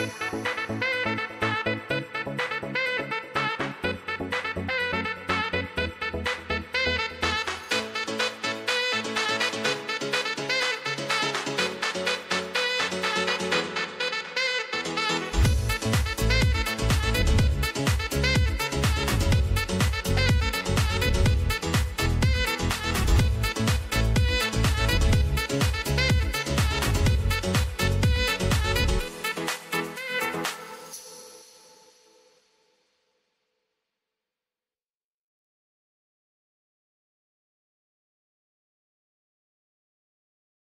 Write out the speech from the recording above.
Música